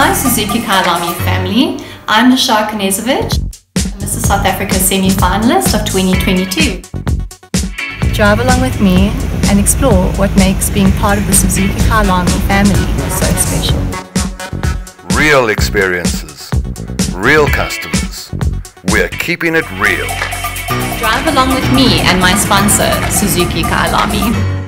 Hi Suzuki Kyalami family, I'm Léchar Knezovich, Miss South Africa semi-finalist of 2022. Drive along with me and explore what makes being part of the Suzuki Kyalami family so special. Real experiences, real customers. We're keeping it real. Drive along with me and my sponsor, Suzuki Kyalami.